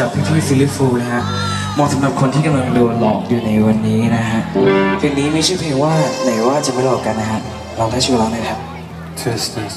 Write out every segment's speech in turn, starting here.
จากพี่พี่ฟิลิฟูนะฮะเหมาะสำหรับคนที่กำลังโดนหลอกอยู่ในวันนี้นะฮะเพลงนี้มีชื่อเพลงว่าไหนว่าจะไม่หลอกกันนะฮะลองได้ชัวร์แล้วนะครับ Twisters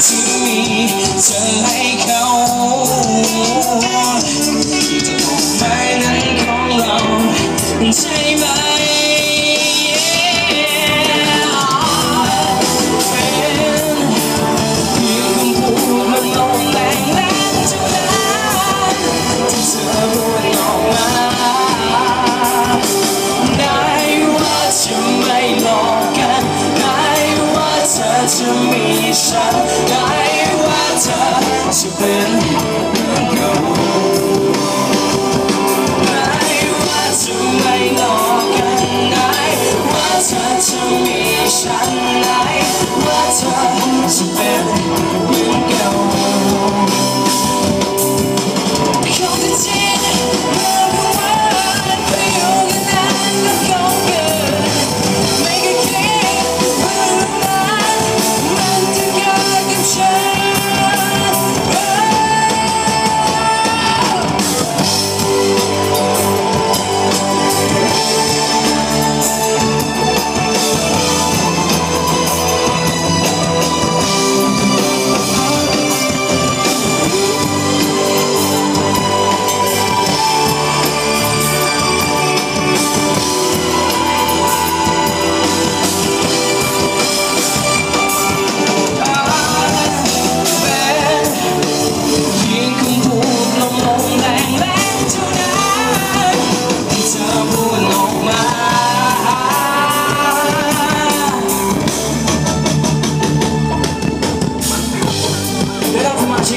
to me to I come.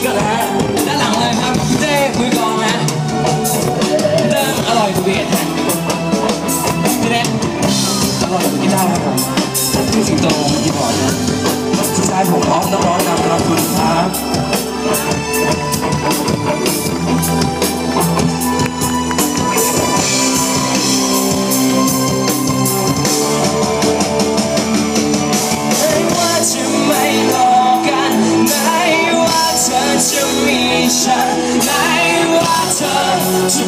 ก่อนนะด้านหลังเลยครับเจ้มือกองนะฮะเริ่มอร่อยทุเรียนฮะนี่แหละอร่อยทุกกีตาร์ครับผมพี่สิงโตกีบอร์ดนะสุดท้ายผมพร้อมน้องๆนำรับคุณครับ